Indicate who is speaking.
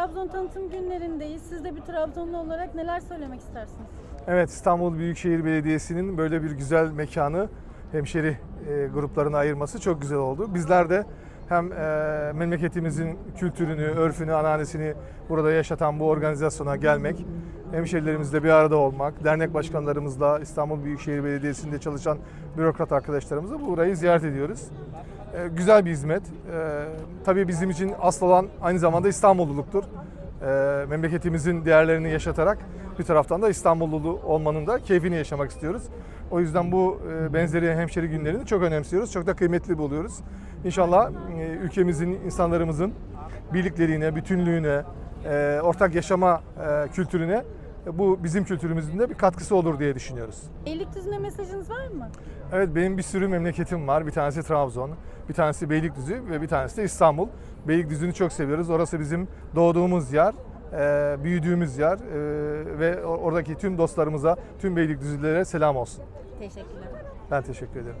Speaker 1: Trabzon tanıtım günlerindeyiz. Siz de bir Trabzonlu olarak neler söylemek istersiniz?
Speaker 2: Evet İstanbul Büyükşehir Belediyesi'nin böyle bir güzel mekanı hemşeri e, gruplarına ayırması çok güzel oldu. Bizler de hem e, memleketimizin kültürünü, örfünü, ananesini burada yaşatan bu organizasyona gelmek, hemşerilerimizle bir arada olmak, dernek başkanlarımızla İstanbul Büyükşehir Belediyesi'nde çalışan bürokrat arkadaşlarımızla burayı ziyaret ediyoruz. E, güzel bir hizmet. E, tabii bizim için asıl olan aynı zamanda İstanbulluluktur. E, memleketimizin değerlerini yaşatarak bir taraftan da İstanbullulu olmanın da keyfini yaşamak istiyoruz. O yüzden bu e, benzeri hemşeri günlerini çok önemsiyoruz. Çok da kıymetli buluyoruz. İnşallah e, ülkemizin, insanlarımızın birliklerine, bütünlüğüne, e, ortak yaşama e, kültürüne bu bizim kültürümüzün de bir katkısı olur diye düşünüyoruz.
Speaker 1: Beylikdüzü'ne mesajınız var mı?
Speaker 2: Evet benim bir sürü memleketim var. Bir tanesi Trabzon, bir tanesi Beylikdüzü ve bir tanesi de İstanbul. Beylikdüzü'nü çok seviyoruz. Orası bizim doğduğumuz yer, e, büyüdüğümüz yer e, ve or- oradaki tüm dostlarımıza, tüm Beylikdüzülülere selam olsun.
Speaker 1: Teşekkürler.
Speaker 2: Ben teşekkür ederim.